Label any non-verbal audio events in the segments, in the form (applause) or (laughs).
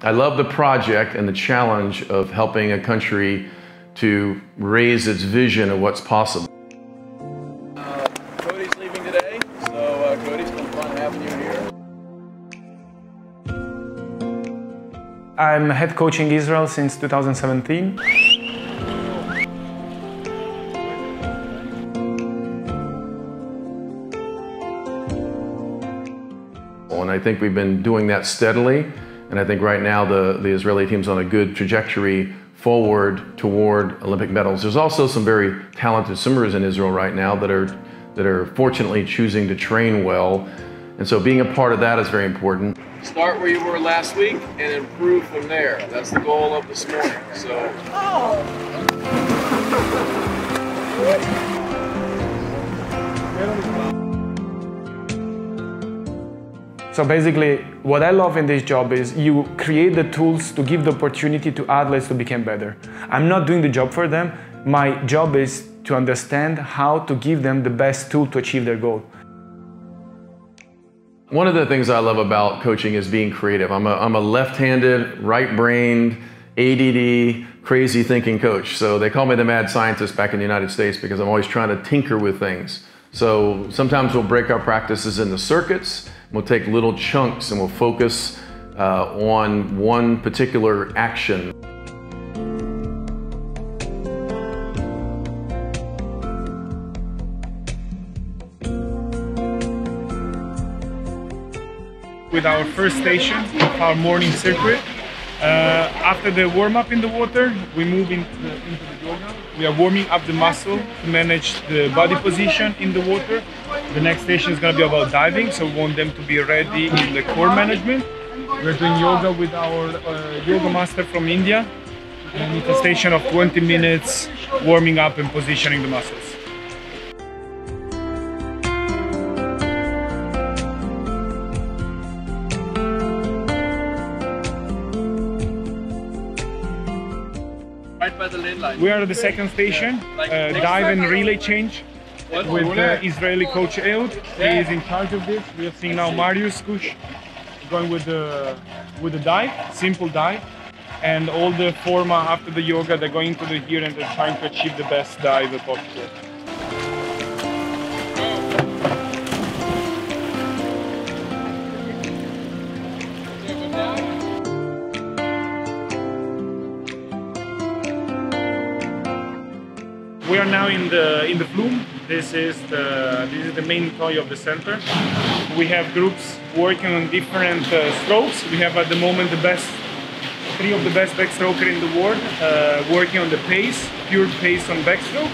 I love the project and the challenge of helping a country to raise its vision of what's possible. Uh, Cody's leaving today, so uh, Cody's been fun having you here. I'm head coaching Israel since 2017. And I think we've been doing that steadily. And I think right now the, the Israeli team's on a good trajectory forward toward Olympic medals. There's also some very talented swimmers in Israel right now that are, that are fortunately choosing to train well. And so being a part of that is very important. Start where you were last week and improve from there. That's the goal of this morning. So. Oh. So basically, what I love in this job is you create the tools to give the opportunity to athletes to become better. I'm not doing the job for them. My job is to understand how to give them the best tool to achieve their goal. One of the things I love about coaching is being creative. I'm a, I'm a left-handed, right-brained, ADD, crazy thinking coach. So they call me the mad scientist back in the United States because I'm always trying to tinker with things. So sometimes we'll break our practices into circuits. We'll take little chunks and we'll focus uh, on one particular action. With our first station of our morning circuit, uh, after the warm up in the water, we move into the, into the yoga. We are warming up the muscle to manage the body position in the water. The next station is going to be about diving, so we want them to be ready in the core management. We're doing yoga with our uh, yoga master from India. And it's a station of 20 minutes warming up and positioning the muscles. Right by the lead line. We are at the second station, uh, dive and relay change with uh, Israeli coach Ehud. He is in charge of this. We are seeing now Marius Kush going with the with the dive, simple dive, and all the forma after the yoga. They're going to the here and they're trying to achieve the best dive possible. We are now in the in the flume. This is the this is the main toy of the center. We have groups working on different uh, strokes. We have at the moment the best three of the best backstroker in the world uh, working on the pace, pure pace on backstroke.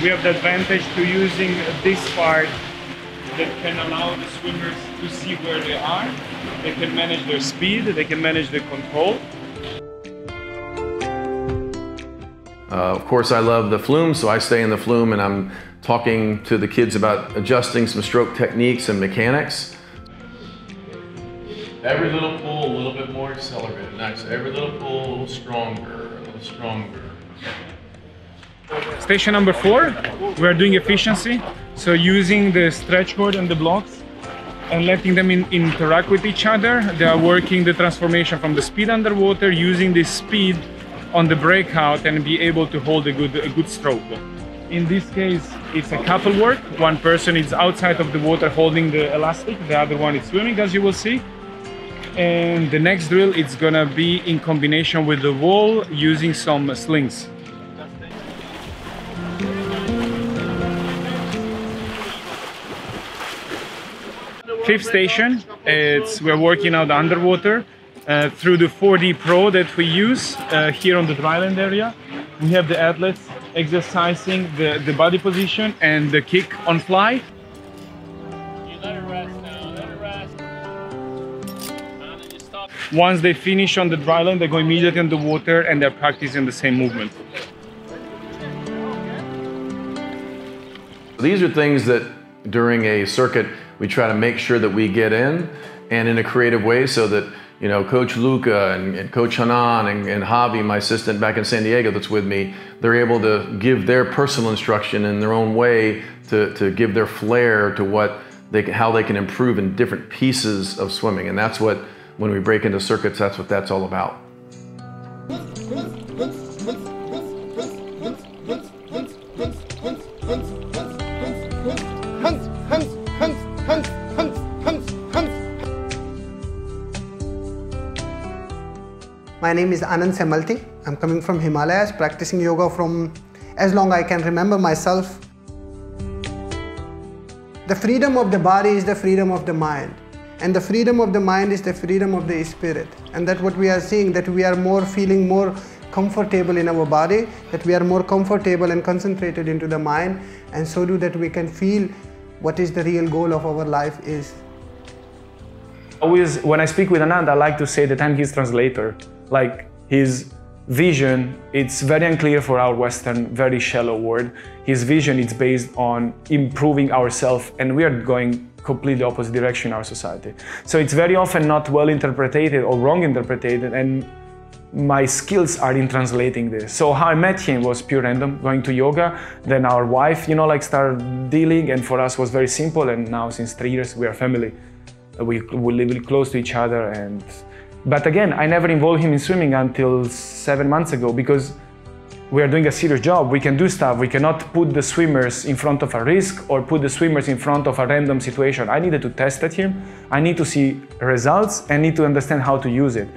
We have the advantage to using this part that can allow the swimmers to see where they are. They can manage their speed. They can manage the control. Uh, of course, I love the flume, so I stay in the flume and I'm talking to the kids about adjusting some stroke techniques and mechanics. Every little pull, a little bit more accelerated. Nice. Every little pull, a little stronger, a little stronger. Station number four, we are doing efficiency. So using the stretch cord and the blocks and letting them in, interact with each other. They are working the transformation from the speed underwater, using this speed on the breakout and be able to hold a good, a good stroke. In this case, it's a couple work. One person is outside of the water holding the elastic, the other one is swimming, as you will see. And the next drill, it's gonna be in combination with the wall using some slings. Fifth station, it's we're working out underwater uh, through the 4D Pro that we use uh, here on the dryland area. We have the athletes exercising the, the body position and the kick on fly. You let it rest now, let it rest. And then you stop. Once they finish on the dry dryland, they go immediately in the water and they're practicing the same movement. These are things that during a circuit we try to make sure that we get in and in a creative way so that you know coach Luka and, and coach hanan and, and, javi my assistant back in san diego that's with me they're able to give their personal instruction in their own way to, to give their flair to what they how they can improve in different pieces of swimming and that's what when we break into circuits, that's what that's all about. My name is Anand Semalty. I'm coming from Himalayas, practicing yoga from as long I can remember myself. The freedom of the body is the freedom of the mind. And the freedom of the mind is the freedom of the spirit. And that's what we are seeing, that we are more feeling more comfortable in our body, that we are more comfortable and concentrated into the mind, and so do that we can feel what is the real goal of our life is. Always, when I speak with Anand, I like to say that I'm his translator like his vision it's very unclear for our western very shallow world. His vision is based on improving ourselves and we are going completely opposite direction in our society. So it's very often not well interpreted or wrong interpreted and my skills are in translating this. So how i met him was pure random going to yoga then our wife you know like started dealing and for us was very simple and now since three years we are family. We, we live close to each other and but again, I never involved him in swimming until seven months ago because we are doing a serious job. We can do stuff. We cannot put the swimmers in front of a risk or put the swimmers in front of a random situation. I needed to test at him. I need to see results and need to understand how to use it.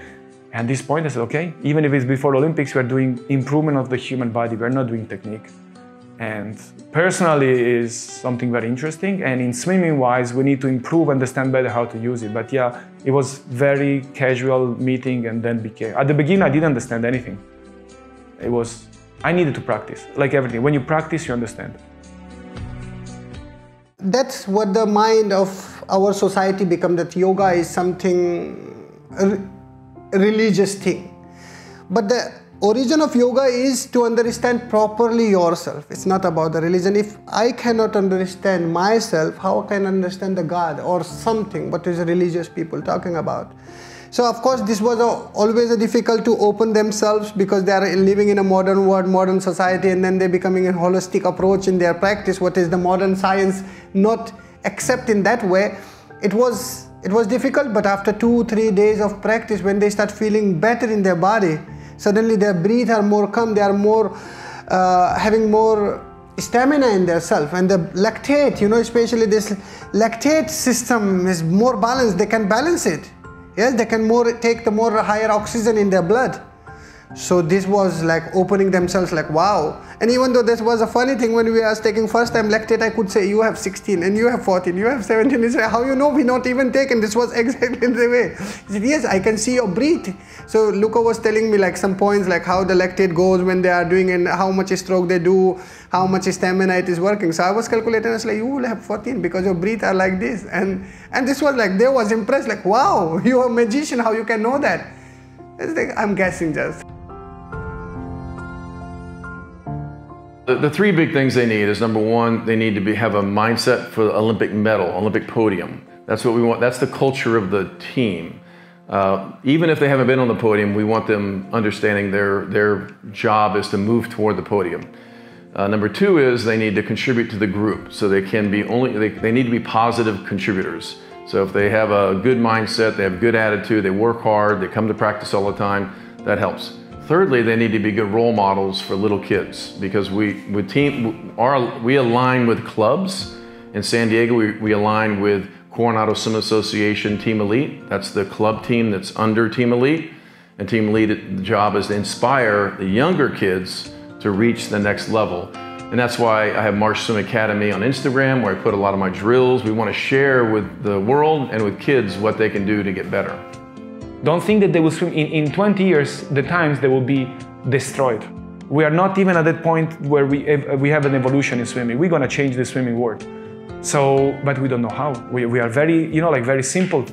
At this point, I said, okay, even if it's before Olympics, we're doing improvement of the human body. We're not doing technique and personally is something very interesting. And in swimming wise we need to improve understand better how to use it. But yeah it was very casual meeting and then became at the beginning i didn't understand anything. It was i needed to practice like everything. When you practice you understand. That's what the mind of our society become that yoga is something religious thing. But the origin of yoga is to understand properly yourself. It's not about the religion. If i cannot understand myself how can i understand the god or something? What is religious people talking about? So of course this was a, always a difficult to open themselves because they are living in a modern world modern society and then they're becoming a holistic approach in their practice what is the modern science not accept in that way. It was it was difficult but after two three days of practice when they start feeling better in their body suddenly their breath are more calm they are more uh, having more stamina in their self and the lactate you know especially this lactate system is more balanced. They can balance it. Yes they can more take the more higher oxygen in their blood so this was like opening themselves like wow. And even though this was a funny thing when we was taking first time lactate i could say you have 16 and you have 14 you have 17 he said how you know we not even taken? This was (laughs) exactly the way. He said yes i can see your breath. So Luka was telling me like some points like how the lactate goes when they are doing and how much stroke they do how much stamina it is working. So i was calculating i was like you will have 14 because your breath are like this. And and this was like they was impressed like wow (laughs) you're a magician how you can know that? It's like, i'm guessing just The, the, three big things they need is number one, they need to be, have a mindset for the Olympic medal, Olympic podium. That's what we want. That's the culture of the team. Uh, even if they haven't been on the podium, we want them understanding their, their job is to move toward the podium. Uh, number two is they need to contribute to the group. So they can be only, they, they need to be positive contributors. So if they have a good mindset, they have good attitude, they work hard, they come to practice all the time, that helps. Thirdly, they need to be good role models for little kids because we, with team, our, we align with clubs. In San Diego, we, we align with Coronado Swim Association Team Elite. That's the club team that's under Team Elite. And Team Elite, the job is to inspire the younger kids to reach the next level. And that's why I have Marsh Swim Academy on Instagram where I put a lot of my drills. We want to share with the world and with kids what they can do to get better. Don't think that they will swim in, in 20 years, the times they will be destroyed. We are not even at that point where we, we have an evolution in swimming. We're gonna change the swimming world. So, but we don't know how. We, we are very, you know, like very simple.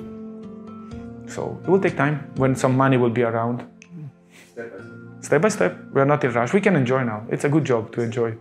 So it will take time when some money will be around. Step by step. Step by step. We are not in rush. We can enjoy now. It's a good job to enjoy.